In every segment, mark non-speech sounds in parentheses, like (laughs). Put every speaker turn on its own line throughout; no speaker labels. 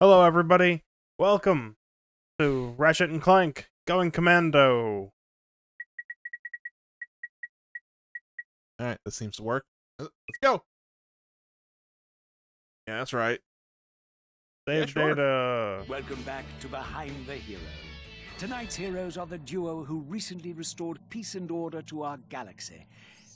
Hello, everybody. Welcome to Ratchet and Clank Going Commando.
All right, this seems to work. Uh, Let's go. Yeah, that's right.
Save
sure.
data.
Welcome back to Behind the Hero. Tonight's heroes are the duo who recently restored peace and order to our galaxy,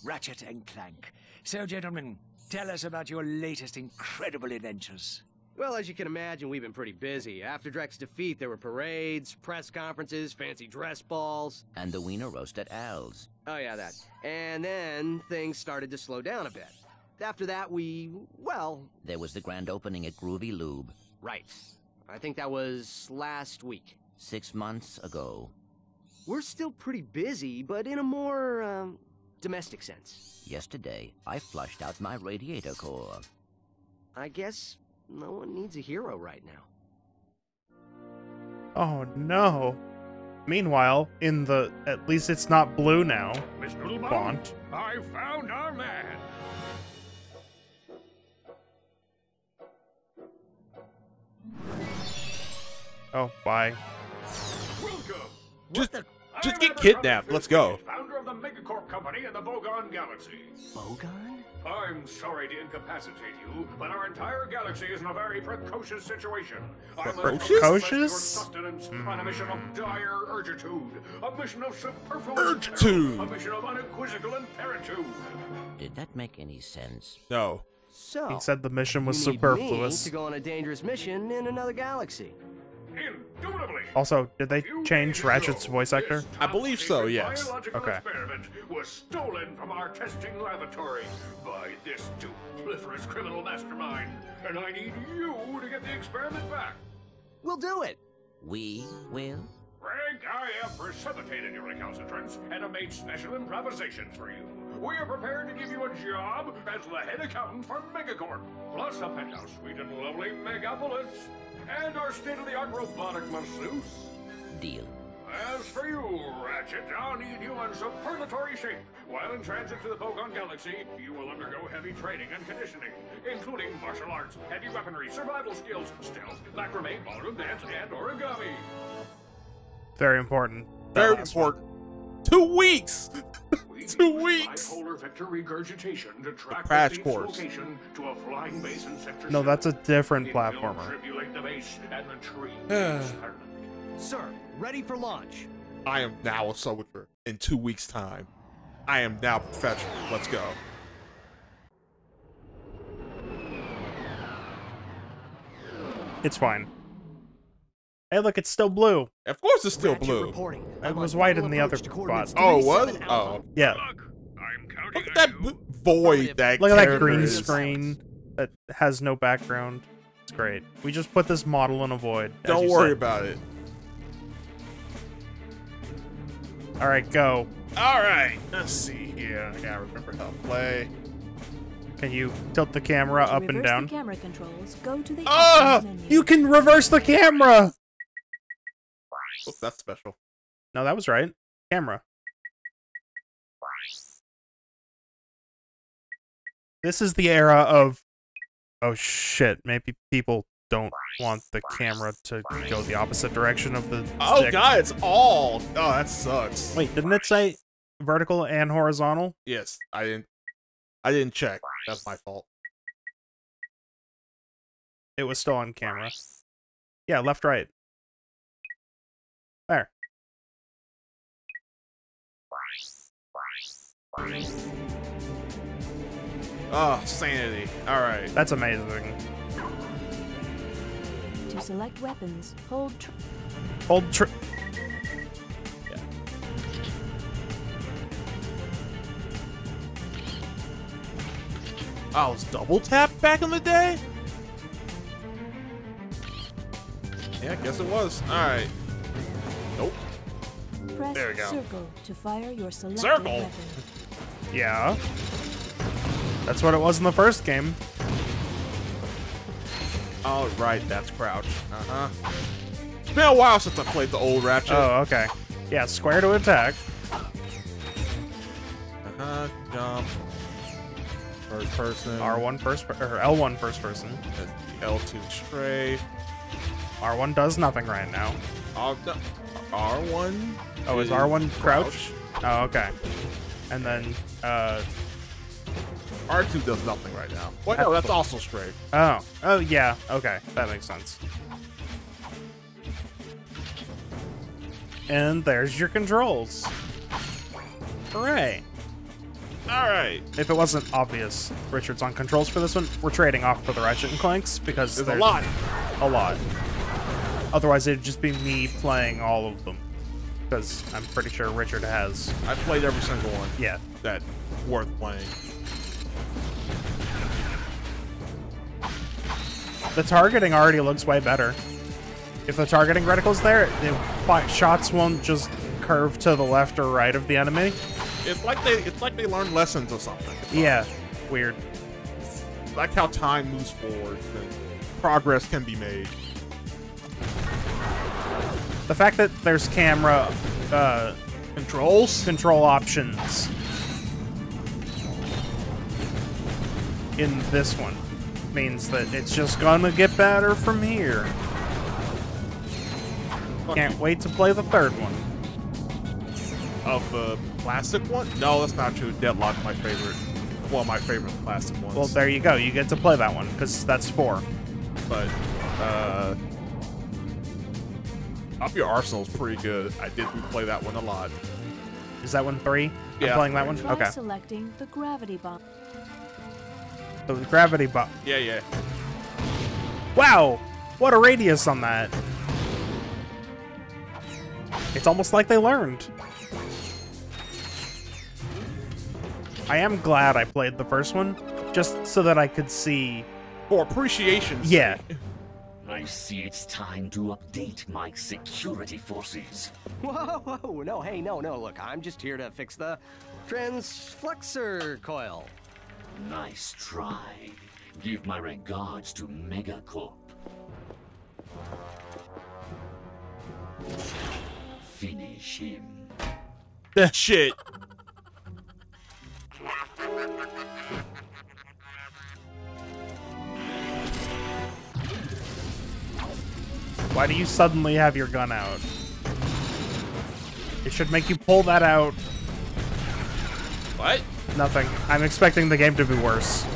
Ratchet and Clank. So, gentlemen, tell us about your latest incredible adventures.
Well, as you can imagine, we've been pretty busy. After Drek's defeat, there were parades, press conferences, fancy dress balls.
and the wiener roast at Al's.
Oh, yeah, that. And then things started to slow down a bit. After that, we. well,
There was the grand opening at Groovy Lube
right. I think that was last week.
six months ago.
We're still pretty busy, but in a more, um, domestic sense.
Yesterday, I flushed out my radiator core.
I guess no one needs a hero right now.
Oh no. Meanwhile, in the at least it's not blue now.
Miss Noodlebone,
Font.
I found our man.
Oh, bye.
Welcome.
Just,
the-
just get kidnapped. Let's go.
Founder of the Megacorp Company and the Bogon Galaxy.
Bogon?
I'm sorry to incapacitate you, but our entire galaxy is in a very precocious situation. I'm left
Precocious?
to your
Precocious?
sustenance on a mission of dire urgitude, a mission of superfluous
Urgitude.
peril, a mission of unequivocal imperitude.
Did that make any sense?
No.
So.
He said the mission was
you need
superfluous.
Me to go on a dangerous mission in another galaxy.
Indubitably.
Also, did they
Few
change Ratchet's voice actor?
I believe so, yes.
Okay.
experiment was stolen from our testing laboratory by this dupliferous criminal mastermind, and I need you to get the experiment back.
We'll do it!
We will?
Frank, I have precipitated your recalcitrance and have made special improvisations for you. We are prepared to give you a job as the head accountant for Megacorp, plus a penthouse suite in lovely Megapolis, and our state-of-the-art robotic masseuse.
Deal.
As for you, Ratchet, I'll need you in superlatory shape. While in transit to the Bogon Galaxy, you will undergo heavy training and conditioning, including martial arts, heavy weaponry, survival skills, stealth, macrame, ballroom dance, and origami.
Very important.
Very important. Two weeks. Two weeks.
Bipolar vector regurgitation to track
crash
the
course.
location to a flying base in sector
No, that's a different platformer.
the base and the experiment. (sighs)
Sir, ready for launch.
I am now a soldier in two weeks' time. I am now professional. Let's go.
It's fine. Hey, look, it's still blue.
Of course, it's still
Ratchet
blue.
Reporting.
It was white in the other
approach
spot.
Oh, it was? Oh.
Yeah.
Look,
Look at that void that
Look at that green
is.
screen that has no background. It's great. We just put this model in a void.
Don't worry
said.
about it.
All right, go.
All right. Let's see here. I gotta remember how to play.
Can you tilt the camera
To
up and down?
The camera controls. Go to the
ah!
options menu.
You can reverse the camera.
Oh, that's special.
No, that was right. Camera. This is the era of. Oh shit! Maybe people don't want the camera to go the opposite direction of the.
Oh
stick.
god, it's all. Oh, that sucks.
Wait, didn't it say vertical and horizontal?
Yes, I didn't. I didn't check. That's my fault.
It was still on camera. Yeah, left, right. There.
Oh, sanity. All right.
That's amazing.
To select weapons, hold. Tr-
Hold tr-
I was double tapped back in the day. Yeah, I guess it was. All right. Nope.
Press
There we go.
circle to fire your selected
Circle?
weapon.
Yeah. That's what it was in the first game.
Oh, right. That's crouch. Uh huh. It's been a while since I played the old Ratchet.
Oh, okay. Yeah, square to attack.
Uh huh. Jump. First person.
R1 first per- or L1 first person.
L2 strafe.
R1 does nothing right now.
Uh, no, R1.
Oh, is R1 crouch? Oh, okay. And then, uh,
R2 does nothing right now. Well, no, that's also straight.
oh, oh yeah, okay, that makes sense. And there's your controls. Hooray!
All right.
If it wasn't obvious, Richard's on controls for this one. We're trading off for the Ratchet and Clanks because
There's a lot.
A lot. Otherwise, it'd just be me playing all of them. Because I'm pretty sure Richard has.
I played every single one.
Yeah.
That worth playing.
The targeting already looks way better. If the targeting reticle's there, the shots won't just curve to the left or right of the enemy.
It's like they it's like they learned lessons or something.
Yeah, weird.
Like how time moves forward and progress can be made.
The fact that there's camera uh,
Controls?
control options in this one means that it's just gonna get better from here. Can't wait to play the third one.
Of the plastic one? No, that's not true. Deadlock's my favorite. One of my favorite plastic ones.
Well, there you go. You get to play that one because that's four.
but uh Up Your Arsenal's pretty good. I did play that one a lot.
Is that one three?
Yeah.
I'm playing that one.
Try
Okay.
selecting the gravity bomb.
The gravity bomb.
Yeah, yeah.
Wow, what a radius on that. It's almost like they learned. I am glad I played the first one, just so that I could see.
For appreciation.
Yeah,
I see it's time to update my security forces.
Whoa, whoa, no, hey, no, no, look, I'm just here to fix the transflexor coil.
Nice try. Give my regards to Megacorp. Finish him.
That (laughs) shit. (laughs)
why do you suddenly have your gun out? It should make you pull that out.
What?
Nothing. I'm expecting the game to be worse.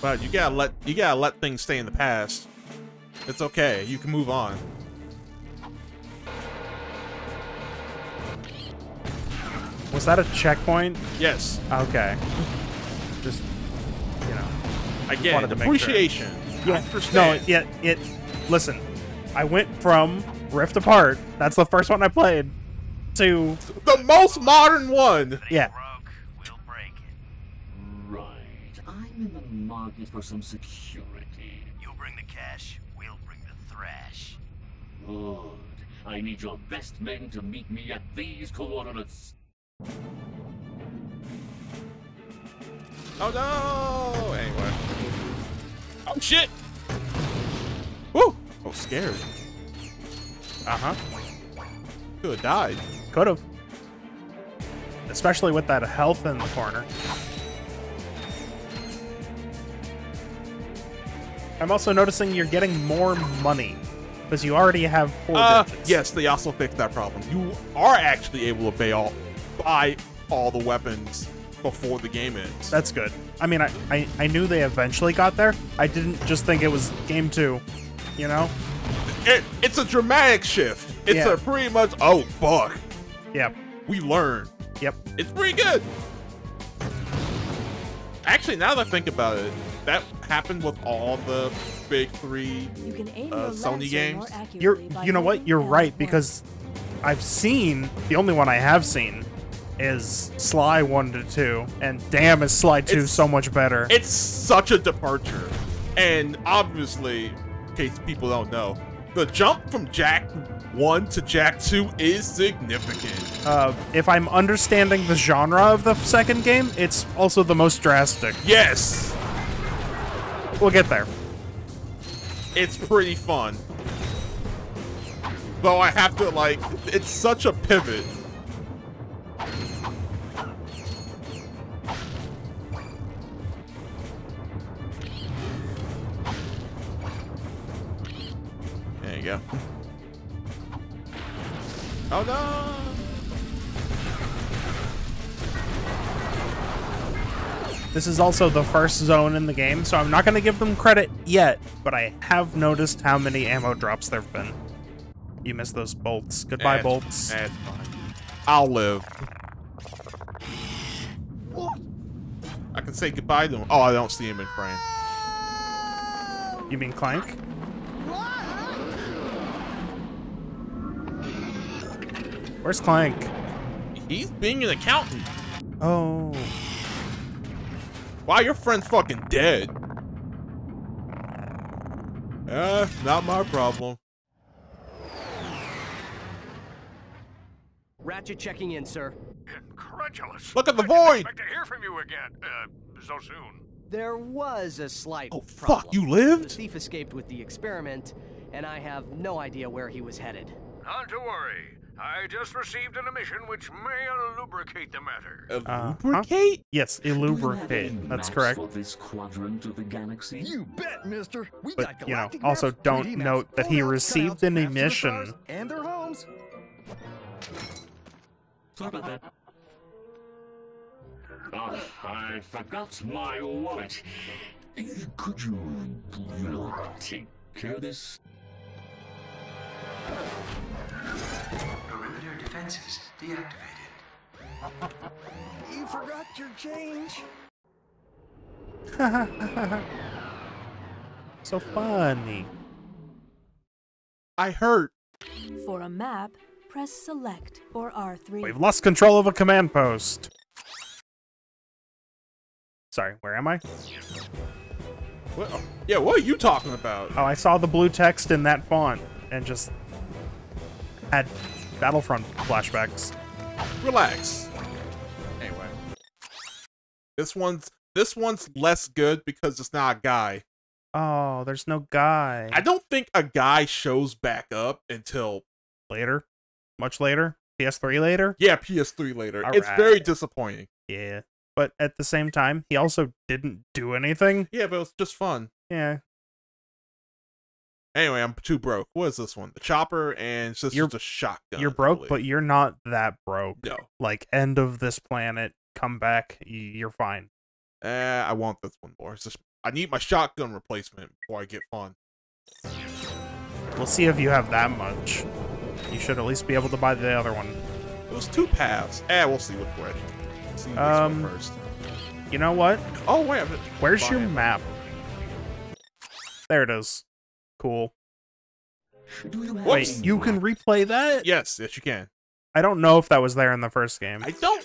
But you gotta let you gotta let things stay in the past. It's okay. You can move on.
Was that a checkpoint?
Yes,
Okay. Just, you know.
I get
Wanted to make sure.
Appreciation. I
No,
understand.
it, it, listen, I went from Rift Apart, that's the first one I played, to,
the most modern one.
yeah,
Right. I'm in the market for some security.
You bring the cash, we'll bring the thrash.
Good. I need your best men to meet me at these coordinates.
Oh no! Anyway. Oh shit! Woo! Oh, scared.
uh-huh,
Could have died.
could've. Especially with that health in the corner. I'm also noticing you're getting more money, because you already have four
Uh,
digits.
yes, they also fixed that problem. You are actually able to buy all, buy all the weapons before the game ends.
That's good. I mean, I, I, I knew they eventually got there. I didn't just think it was game two, you know?
It, it's a dramatic shift. It's
Yeah.
a pretty much, oh, fuck.
Yep,
We learn.
yep.
It's pretty good. Actually, now that I think about it, that happened with all the big three.
You can aim
Uh,
your
Sony games?
You're, you know what? You're right because I've seen the only one I have seen is Sly one to two, and damn, is Sly two
It's-
so much better.
It's such a departure. And obviously, in case people don't know, the jump from Jak 1 to Jak 2 is significant.
Uh, if I'm understanding the genre of the second game, it's also the most drastic.
Yes!
We'll get there.
It's pretty fun. Though I have to, like, it's such a pivot.
Is also the first zone in the game, so I'm not going to give them credit yet, but I have noticed how many ammo drops there have been. You missed those bolts. Goodbye,
Eh,
bolts.
eh, it's fine. I'll live. I can say goodbye to him. Oh, I don't see him in frame.
You mean Clank? Where's Clank?
He's being an accountant.
Oh.
Wow, your friend's fucking dead. Uh, not my problem.
Ratchet checking in, sir.
Incredulous.
Look at the
I
void.
expect to hear from you again. Uh, so soon.
There was a slight
Oh,
problem.
fuck, you lived?
The thief escaped with the experiment, and I have no idea where he was headed.
Not to worry. I just received an emission which may lubricate the matter.
Uh,
Lubricate?
Yes,
Do you have any
illubricate. That's correct.
For this quadrant of the galaxy?
You bet, mister. We
But,
got
you know,
galactic
also don't
maps,
note that he received an
maps the
emission.
And their homes.
Sorry about that. Oh, I forgot my wallet. Could you, you know, take care of this?
Perimeter defenses deactivated.
You forgot your change. (laughs)
so funny.
I hurt.
For a map, press select or R3.
We've lost control of a command post. Sorry, where am I?
What? Yeah, what are you talking about?
Oh, I saw the blue text in that font and just had Battlefront flashbacks.
Relax. Anyway, this one's this one's less good because it's not a guy.
Oh, there's no guy.
I don't think a guy shows back up until
later, much later, PS3 later.
yeah PS3 later. It's very disappointing.
Yeah, but at the same time, he also didn't do anything.
Yeah, but it was just fun.
Yeah,
Anyway, I'm too broke. What is this one? The chopper and it's just,
You're-
just a shotgun.
you're broke, but you're not that broke.
no.
Like end of this planet, come back, you're fine.
Eh, I want this one more. It's just I need my shotgun replacement before I get fun.
We'll see if you have that much. You should at least be able to buy the other one.
It was two paths. Eh, we'll see which way. See
Um,
first.
You know what?
Oh wait,
Where's your map? There it is. Cool.
You
Wait, you can replay that?
Yes, yes, you can.
I don't know if that was there in the first game.
I don't.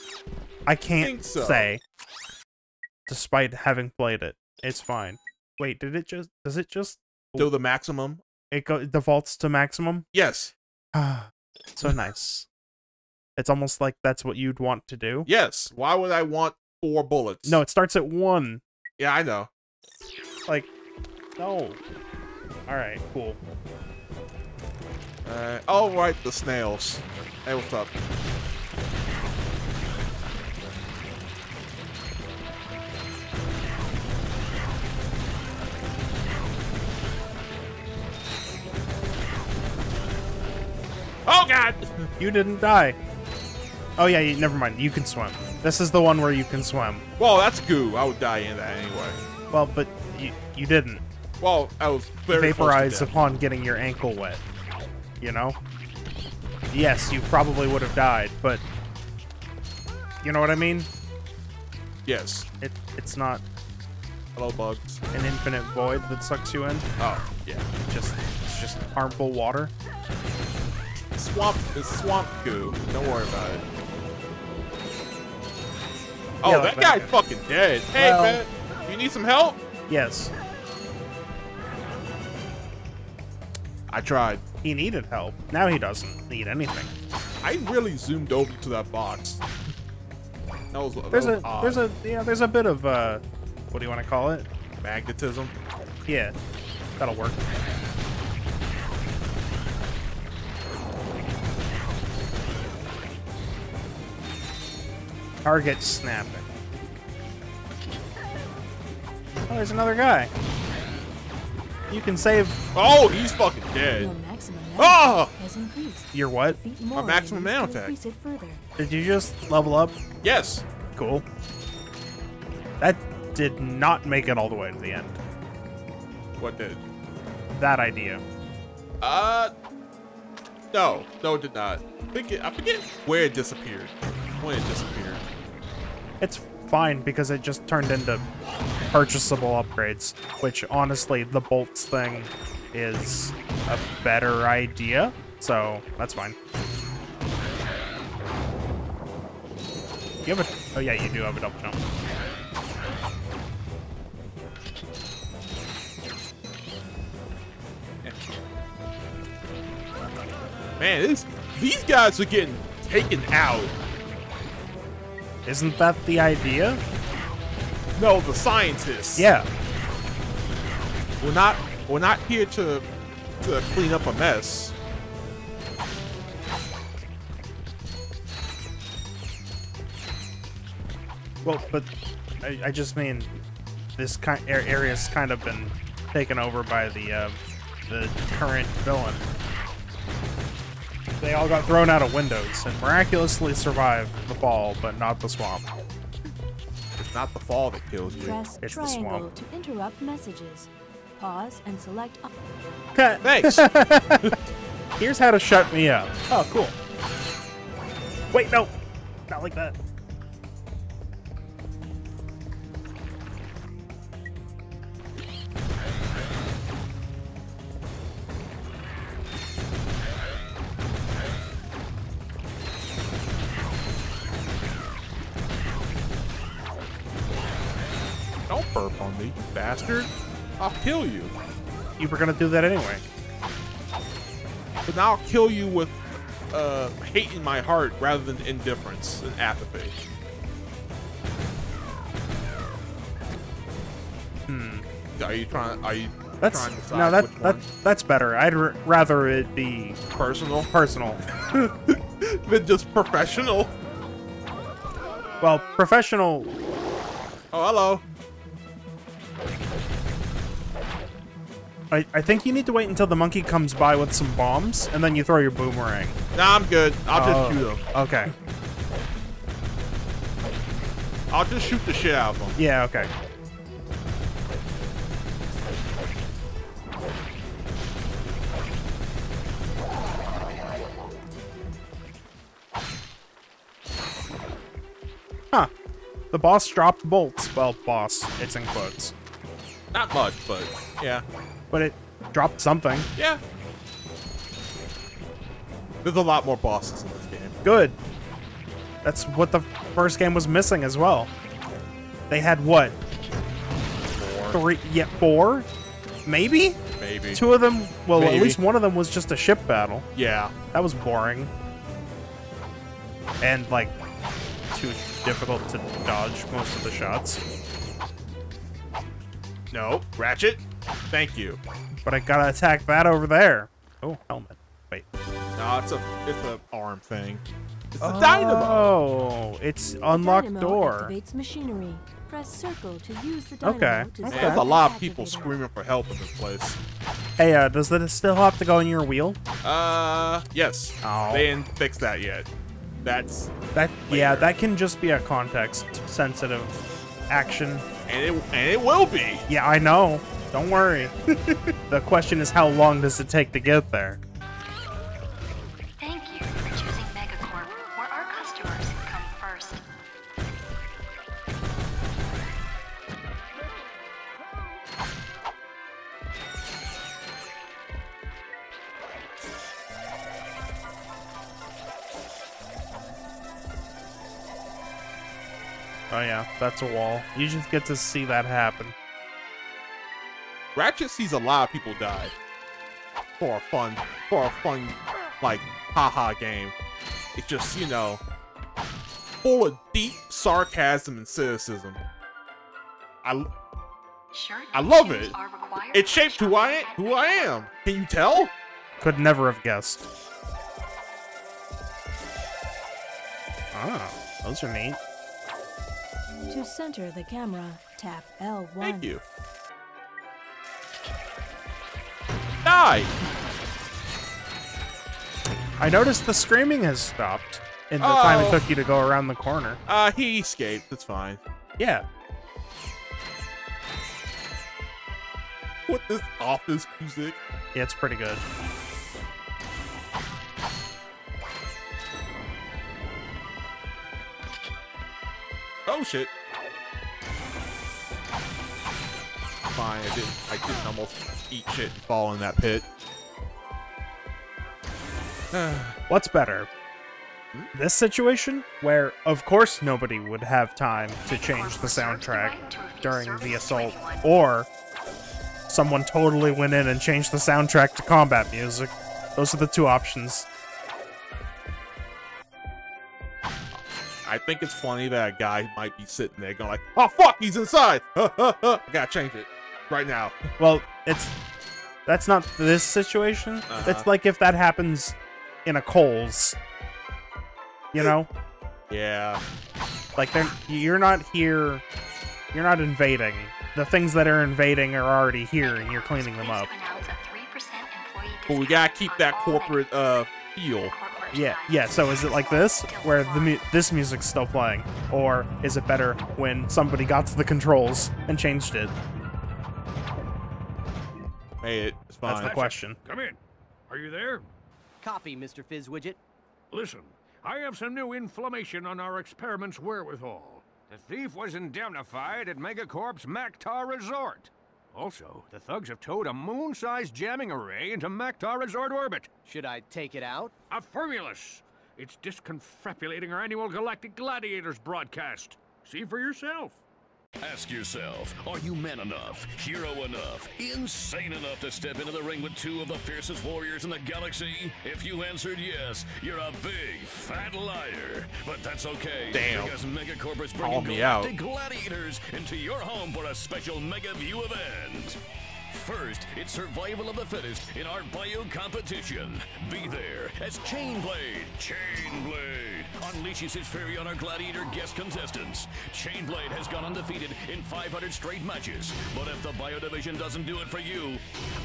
I can't
think so.
say. Despite having played it, it's fine. Wait, did it just? Does it just?
Do the maximum.
It go it defaults to maximum.
Yes, (sighs)
so nice. It's almost like that's what you'd want to do.
yes. Why would I want four bullets?
No, it starts at one.
Yeah, I know.
Like, no. All right, cool.
Uh, oh right, the snails. Hey, what's up? Oh god!
You didn't die. Oh yeah, you, never mind. You can swim. This is the one where you can swim.
Well, that's goo. I would die in that anyway.
Well, but you you didn't.
Well, I was very
vaporize
close to death.
upon getting your ankle wet. You know? Yes, you probably would have died, but you know what I mean?
Yes.
It it's not
Hello, bugs.
an infinite void that sucks you in.
Oh, yeah.
Just it's just harmful water.
Swamp is swamp goo. Don't worry about it. Oh,
Yeah,
that guy's fucking dead. Hey,
Well-
man. You need some help?
Yes,
I tried.
he needed help. Now he doesn't need anything.
I really zoomed over to that box. That was, that
There's a
odd.
there's a yeah, there's a bit of uh what do you want to call it?
magnetism.
Yeah. That'll work. Target snapping. Oh, there's another guy. You can save.
Oh, he's fucking dead.
Your maximum
Oh!
has increased.
Your what?
Defeat more
maximum
enemies
mana
to
attack.
increase it further.
Did you just level up?
Yes.
Cool. That did not make it all the way to the end.
What did?
That idea.
Uh, no, no, it did not. I forget, I forget where it disappeared. When it disappeared.
It's fine because it just turned into purchasable upgrades, which honestly, the bolts thing is a better idea, so that's fine. You have a. Oh, yeah, you do have a double jump.
Man, this, these guys are getting taken out.
Isn't that the idea?
No, the scientists.
Yeah.
We're not. We're not here to to clean up a mess.
Well, but I, I just mean this kind area's kind of been taken over by the uh, the current villain. They all got thrown out of windows and miraculously survived the fall, but not the swamp.
It's not the fall that kills you.
Press
It's the
triangle
swamp.
to interrupt messages. Pause and select. op-
Thanks. (laughs)
Here's how to shut me up. Oh, cool. Wait, no, not like that.
Don't burp on me, you bastard. I'll kill you.
You were gonna do that anyway.
But now I'll kill you with uh, hate in my heart rather than indifference and apathy.
Hmm.
Are you trying? Are you
That's
trying to decide
no, that that that's better. I'd r- rather it be
personal,
personal. (laughs)
than just professional?
Well, professional.
Oh, hello.
I, I think you need to wait until the monkey comes by with some bombs, and then you throw your boomerang.
Nah, I'm good. I'll
Oh,
just shoot him.
Okay.
I'll just shoot the shit out of him.
Yeah. Okay. Huh. The boss dropped bolts. Well, boss. It's in quotes.
Not much, but yeah.
But it dropped something.
Yeah. There's a lot more bosses in this game.
Good. That's what the first game was missing as well. They had what? Three? Yeah, four? Maybe?
Maybe.
Two of them. Well,
Maybe.
at least one of them was just a ship battle.
Yeah.
That was boring. And like too difficult to dodge most of the shots.
No, Ratchet. Thank you.
But I gotta attack that over there. Oh, helmet. Wait.
No, it's a it's a arm thing. It's a dynamo.
Oh, it's unlocked
Dynamo
door.
activates machinery. Press circle to use the dynamo
Okay,
to
okay.
There's a lot of people screaming for help in this place.
Hey, uh, does that still have to go in your wheel?
Uh, yes.
Oh.
They didn't fix that yet. That's
That yeah, that can just be a context sensitive action.
And it and it will be.
Yeah, I know. Don't worry. (laughs) the question is how long does it take to get there? That's a wall. You just get to see that happen.
Ratchet sees a lot of people die for a fun for a fun like haha game. It's just you know full of deep sarcasm and cynicism. I
Sure
I love it. It shaped who I am. Who I am. Can you tell?
Could never have guessed. Ah, those are neat.
To center the camera, tap L1.
Thank you. Die.
I noticed the screaming has stopped in the time it
Oh.
took you to go around the corner.
Uh, he escaped. That's fine.
Yeah.
What this office music?
Yeah, it's pretty good.
Oh shit. Fine, I didn't I didn't almost eat shit and fall in that pit. (sighs)
What's better? This situation, where of course nobody would have time to change the soundtrack during the assault, or someone totally went in and changed the soundtrack to combat music. Those are the two options.
I think it's funny that a guy might be sitting there going like, "Oh fuck, he's inside! (laughs) I gotta change it right now."
Well, it's that's not this situation.
Uh-huh.
It's like if that happens in a Coles. You know?
Yeah.
Like they're you're not here you're not invading. The things that are invading are already here and you're cleaning them up.
But we gotta keep that corporate uh feel.
Yeah, yeah. So is it like this, where the mu- this music's still playing, or is it better when somebody got to the controls and changed it?
Hey. It's fine.
That's the question.
Come in. Are you there?
Copy, Mr. Fizzwidget.
Listen, I have some new information on our experiment's wherewithal. The thief was indemnified at Megacorp's Maktar Resort. Also, the thugs have towed a moon-sized jamming array into Maktar Resort orbit.
Should I take it out?
A Affirmulous! It's disconfabulating our annual Galactic Gladiators broadcast. See for yourself.
Ask yourself, are you man enough, hero enough, insane enough to step into the ring with two of the fiercest warriors in the galaxy? If you answered yes, you're a big, fat liar. But that's okay.
Damn.
Because Megacorp is
Call
bringing
me out.
Galactic Gladiators into your home for a special Mega View event. First, it's survival of the fittest in our bio competition. Be there as Chainblade, Chainblade unleashes his fury on our gladiator guest contestants. Chainblade has gone undefeated in 500 straight matches, but if the bio division doesn't do it for you,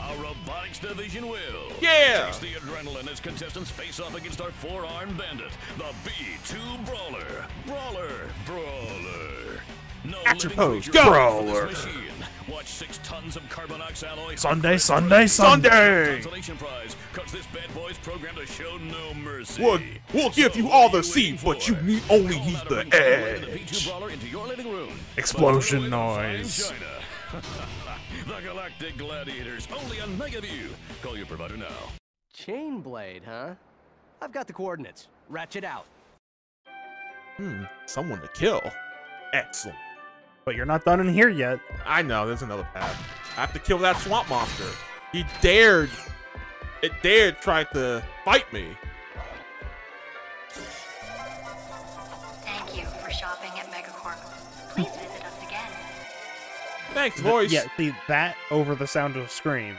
our robotics division will.
Yeah!
Taste the adrenaline as contestants face off against our four-armed bandit, the B2 Brawler. Brawler, Brawler. No
At your post, go!
machine. Watch six tons of Carbonox alloy.
Sunday, Sunday, Sunday!
Consolation prize, cause this bad boy's programmed to show no mercy.
We'll, we'll give you all the seed, but you need, only need the
The
edge.
P2 into your living room.
Explosion
But
noise. (laughs)
the Galactic Gladiators, only on Megaview. Call your provider now.
Chainblade, huh? I've got the coordinates. Ratchet out.
Hmm, someone to kill. Excellent.
But you're not done in here yet.
I know, there's another path. I have to kill that swamp monster. He dared, it dared try to fight me.
Thank you for shopping at Megacorp. Please visit us again.
Thanks, voice.
Yeah, see that over the sound of screams.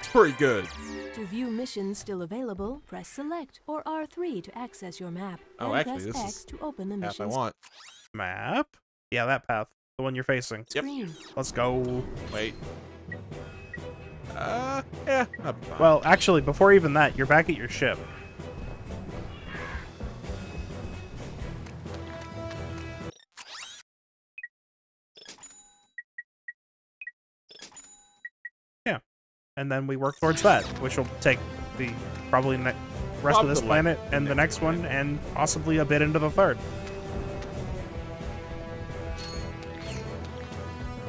It's pretty good.
To view missions still available, press Select or R3 to access your map.
Oh,
and
actually,
press
this
X
is
to open the
Path I
missions
want.
Map? Yeah, that path. The one you're facing.
screen.
Let's go.
Wait. Uh, yeah. that'll be fine.
Well, actually, before even that, you're back at your ship. Yeah. And then we work towards that, which will take the probably ne- rest of this planet and the next one, and possibly a bit into the third.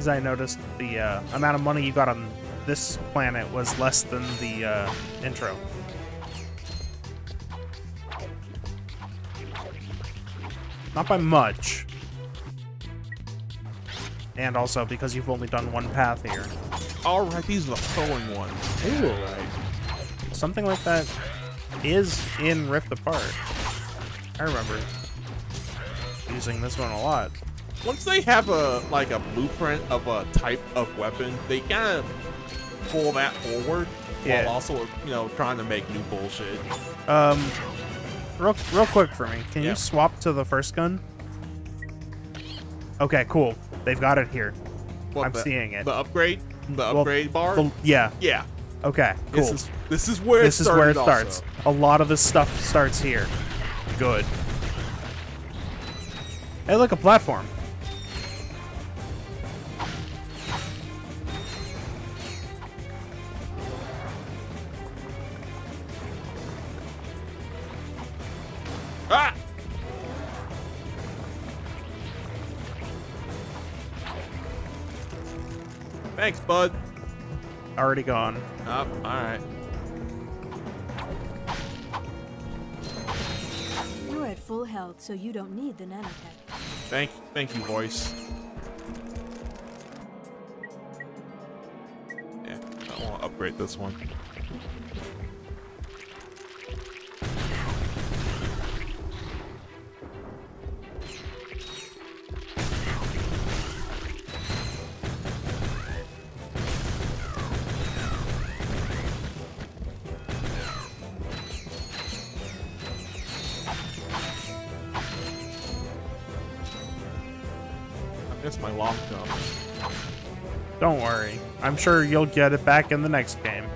Because I noticed the uh, amount of money you got on this planet was less than the uh, intro. Not by much. And also because you've only done one path here.
All right, these are the throwing ones.
Ooh.
Right.
Something like that is in Rift Apart. I remember using this one a lot.
Once they have a like a blueprint of a type of weapon, they kind of pull that forward
Yeah.
while also you know trying to make new bullshit.
Um, real, real quick for me, can
Yeah.
you swap to the first gun? Okay, cool. They've got it here.
What,
I'm
the-
seeing it.
The upgrade, the
Well,
upgrade bar.
the- yeah.
yeah.
Okay, cool.
This is this is where
this
it
is where it
started
starts.
also.
A lot of this stuff starts here. Good. Hey, look, a platform.
Thanks, bud.
Already gone.
Oh, alright.
You're at full health, so you don't need the nanotech.
Thank thank you, voice. Yeah, I want to upgrade this one.
I'm sure you'll get it back in the next game.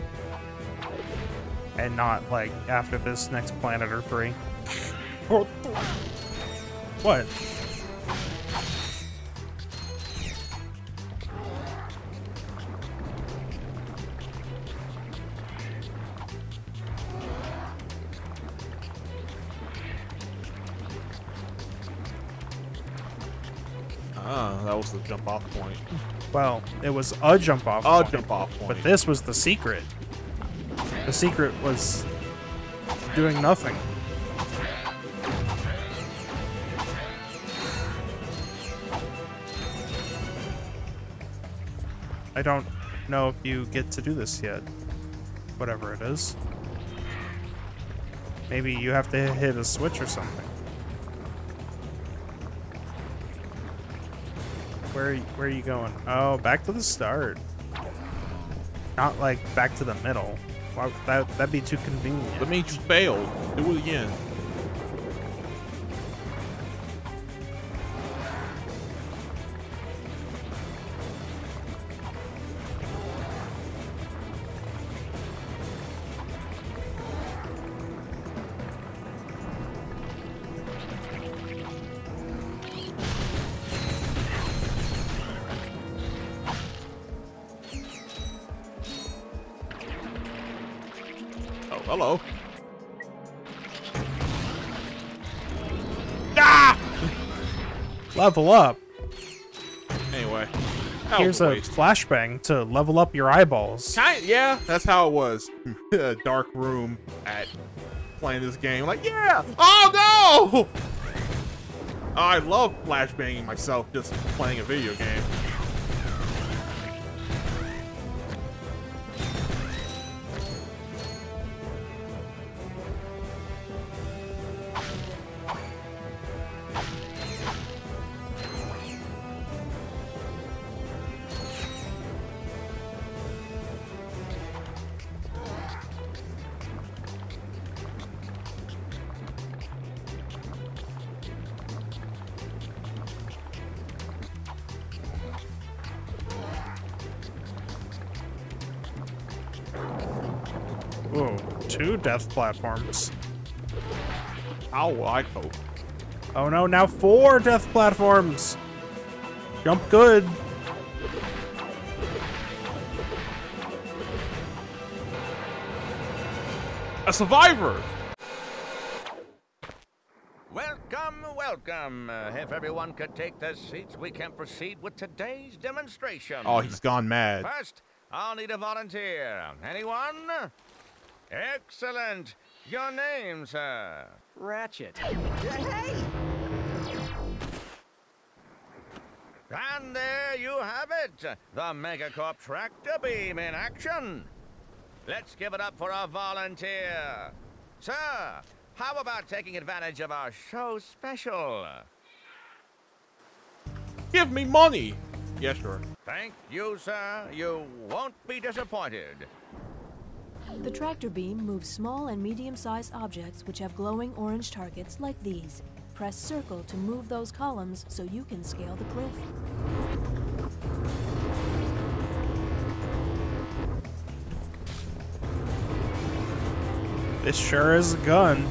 And not, like, after this next Planet (laughs) or 3. What?
Jump off point.
Well, it was a jump off.
A
point,
jump off
But this was the secret. The secret was doing nothing. I don't know if you get to do this yet. Whatever it is. Maybe you have to hit a switch or something. Where where are you going? Oh, back to the start. Not like back to the middle. Why, that that'd be too convenient.
That means you failed. Do it again.
Level up.
Anyway,
Here's a
waste.
flashbang to level up your eyeballs.
Kind, yeah, that's how it was. (laughs) a dark room at playing this game. Like, yeah. Oh no! (laughs) I love flashbanging myself just playing a video game.
Two death platforms.
How I cope?
Oh no, now four death platforms. Jump good.
A survivor!
Welcome, welcome. Uh, if everyone could take their seats, we can proceed with today's demonstration.
Oh, he's gone mad.
First, I'll need a volunteer. Anyone? Excellent. Your name, sir?
Ratchet.
Hey! And there you have it. The Megacorp tractor beam in action. Let's give it up for our volunteer. Sir, how about taking advantage of our show special?
Give me money! Yeah, sure.
Thank you, sir. You won't be disappointed.
The tractor beam moves small and medium-sized objects which have glowing orange targets like these. Press circle to move those columns so you can scale the cliff.
This sure is a gun.